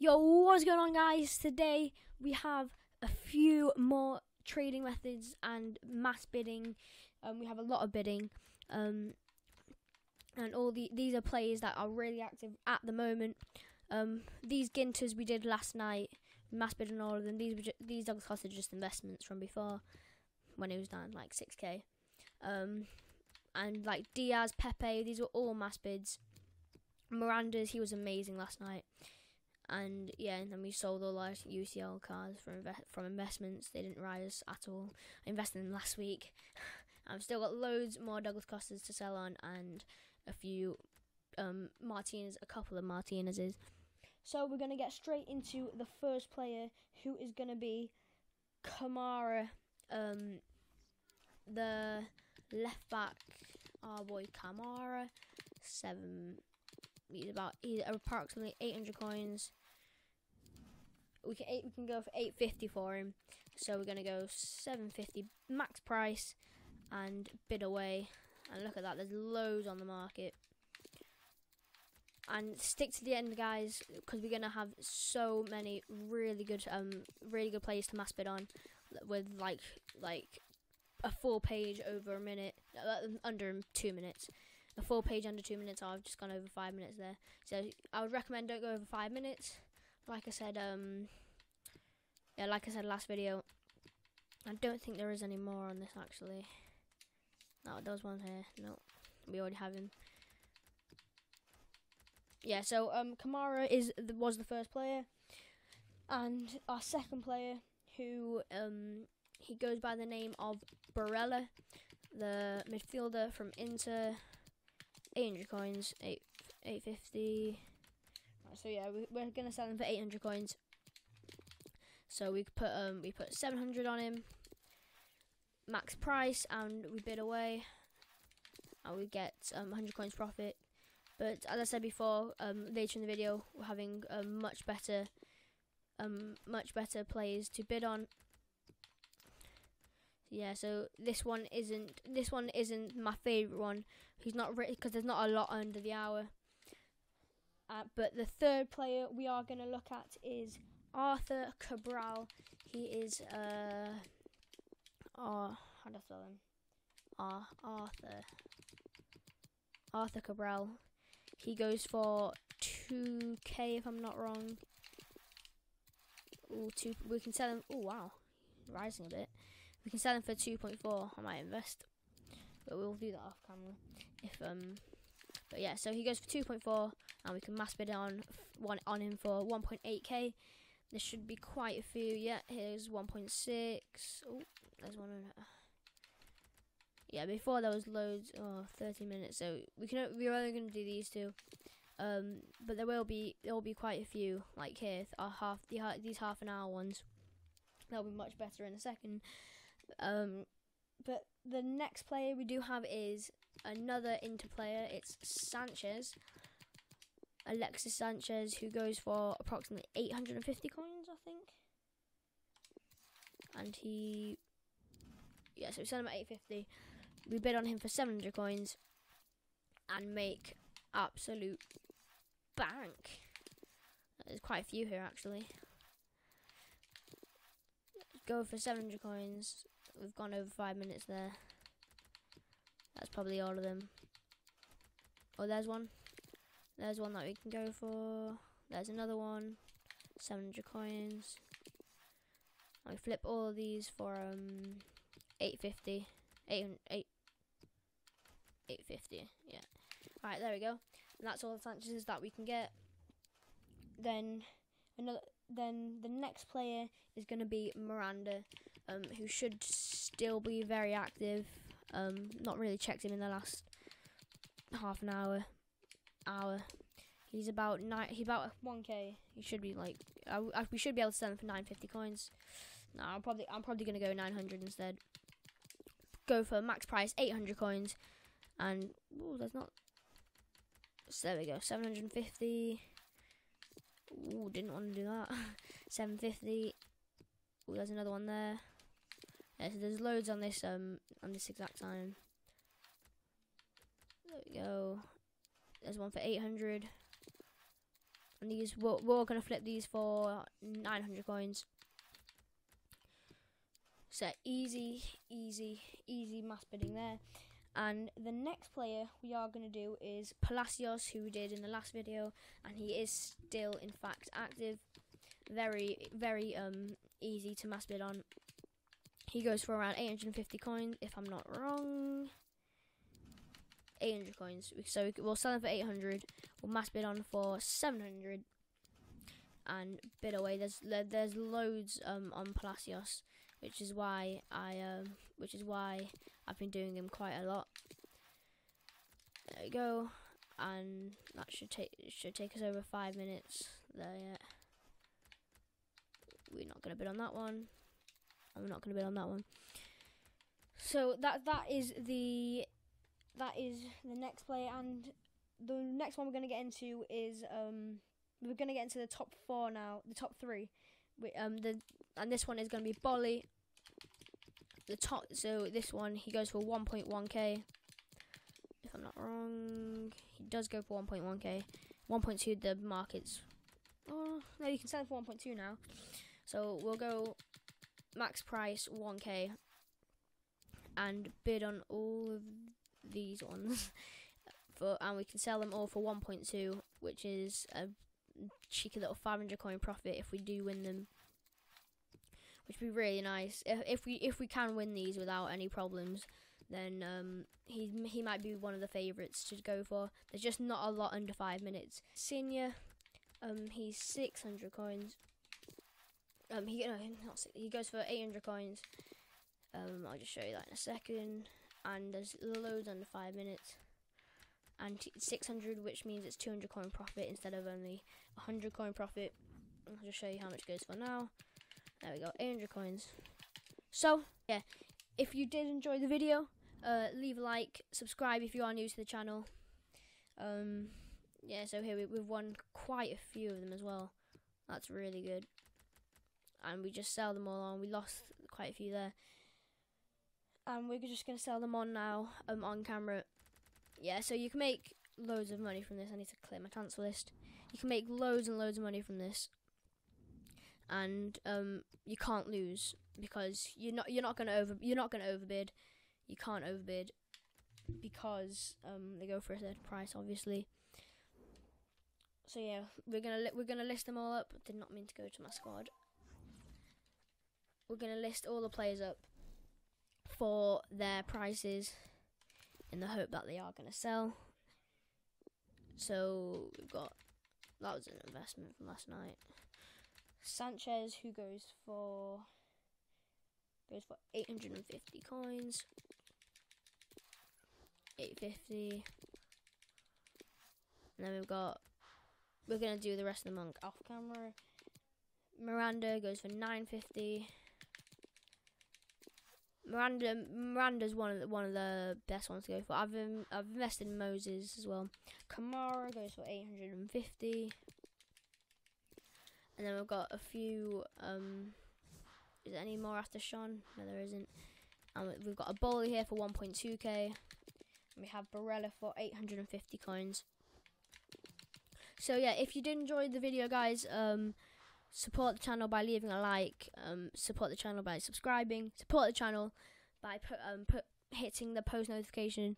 Yo, what's going on, guys? Today we have a few more trading methods and mass bidding. Um, we have a lot of bidding, um, and all the these are players that are really active at the moment. Um, these ginters we did last night, mass bidding all of them. These were ju- these Douglas Costa are just investments from before when it was down like six k. Um, and like Diaz, Pepe, these were all mass bids. Miranda's he was amazing last night and yeah, and then we sold all our UCL cars from inve- from investments. They didn't rise at all. I invested in them last week. I've still got loads more Douglas Costas to sell on, and a few um, Martinez, a couple of Martinez's. So we're gonna get straight into the first player, who is gonna be Kamara, um, the left back. Our boy Kamara, seven. He's about he's approximately 800 coins we can eight, we can go for 850 for him. So we're gonna go 750 max price and bid away. And look at that, there's loads on the market. And stick to the end, guys, because we're gonna have so many really good, um, really good players to mass bid on, with like like a full page over a minute, uh, under two minutes. A full page under two minutes. I've just gone over five minutes there. So I would recommend don't go over five minutes like I said, um, yeah, like I said last video, I don't think there is any more on this actually. No, there was one here. No, we already have him. Yeah, so um, Kamara is was the first player, and our second player, who um, he goes by the name of Barella, the midfielder from Inter. 800 coins, 8 850 so yeah, we, we're gonna sell him for 800 coins. So we put um we put 700 on him, max price, and we bid away, and we get um 100 coins profit. But as I said before, um later in the video, we're having um, much better um much better players to bid on. Yeah, so this one isn't this one isn't my favorite one. He's not because there's not a lot under the hour. Uh, but the third player we are going to look at is Arthur Cabral. He is uh, oh, how do I spell him? Uh, Arthur. Arthur Cabral. He goes for 2k if I'm not wrong. Ooh, two, we can sell him. Oh wow, rising a bit. We can sell him for 2.4. I might invest, but we'll do that off camera. If um, but yeah, so he goes for 2.4 and we can mass bid on one on him for 1.8k. There should be quite a few. Yeah, here's 1.6. Oh, there's one. Yeah, before there was loads. Oh, 30 minutes. So we can we're only going to do these two. Um, but there will be there will be quite a few like here are half the these half an hour ones. They'll be much better in a second. Um, but the next player we do have is another Inter player. It's Sanchez. Alexis Sanchez, who goes for approximately 850 coins, I think. And he, yeah, so we sell him at 850. We bid on him for 700 coins and make absolute bank. There's quite a few here actually. Go for 700 coins. We've gone over five minutes there. That's probably all of them. Oh, there's one. There's one that we can go for. There's another one. 700 coins. I flip all of these for um 850. 800, 8, 850. Yeah. Alright, there we go. And that's all the Sanchez's that we can get. Then another then the next player is going to be Miranda, um, who should still be very active. Um, not really checked him in the last half an hour hour. He's about nine. He's about one k. He should be like. I, I, we should be able to sell him for nine fifty coins. No, I'm probably I'm probably gonna go nine hundred instead. Go for max price eight hundred coins, and oh, there's not. So there we go, seven hundred and fifty. Ooh, didn't want to do that. seven fifty. Oh, there's another one there. Yeah, so there's loads on this um on this exact time. There we go. There's one for 800. And these we're, we're gonna flip these for 900 coins. So easy, easy, easy mass bidding there. And the next player we are going to do is Palacios, who we did in the last video, and he is still, in fact, active. Very, very um easy to mass bid on. He goes for around 850 coins, if I'm not wrong. 800 coins. So we'll sell him for 800. We'll mass bid on for 700, and bid away. There's there's loads um on Palacios, which is why I um which is why I've been doing them quite a lot. There we go, and that should take should take us over five minutes. There yet. We're not gonna bid on that one. I'm not gonna bid on that one. So that that is the that is the next play, and the next one we're gonna get into is um we're gonna get into the top four now, the top three. We, um the and this one is gonna be Bolly, the top. So this one he goes for 1.1k. If I'm not wrong, he does go for 1.1k. 1.2 the markets. Oh no, you can sell for 1.2 now. So we'll go max price 1k and bid on all of these ones. for and we can sell them all for 1.2, which is a cheeky little 500 coin profit if we do win them which would be really nice. If, if we if we can win these without any problems, then um, he he might be one of the favourites to go for. There's just not a lot under five minutes. Senior, um, he's 600 coins. Um, he no, he goes for 800 coins. Um, I'll just show you that in a second. And there's loads under five minutes. And 600, which means it's 200 coin profit instead of only 100 coin profit. I'll just show you how much goes for now. There we go, 800 coins. So, yeah, if you did enjoy the video, uh, leave a like, subscribe if you are new to the channel. Um, yeah, so here we, we've won quite a few of them as well. That's really good. And we just sell them all on. We lost quite a few there. And we're just going to sell them on now um, on camera. Yeah, so you can make loads of money from this. I need to clear my cancel list. You can make loads and loads of money from this and um, you can't lose because you're not you're not gonna over you're not gonna overbid. You can't overbid because um, they go for a certain price, obviously. So yeah, we're gonna we're gonna list them all up. Did not mean to go to my squad. We're gonna list all the players up for their prices in the hope that they are gonna sell. So we've got that was an investment from last night. Sanchez, who goes for goes for 850 coins. 850. And then we've got we're gonna do the rest of the monk off camera. Miranda goes for 950. Miranda Miranda's one of the one of the best ones to go for. I've um, I've invested in Moses as well. Kamara goes for 850. And then we've got a few. Um, is there any more after Sean? No, there isn't. And we've got a Bolly here for 1.2k. And we have Barella for 850 coins. So yeah, if you did enjoy the video, guys, um, support the channel by leaving a like. Um, support the channel by subscribing. Support the channel by put um put hitting the post notification.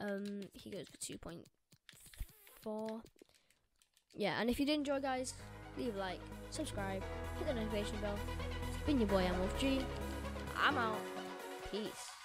Um, he goes for 2.4. Yeah, and if you did enjoy, guys, leave a like, subscribe, hit the notification bell. It's been your boy, MWolfG. I'm out. Peace.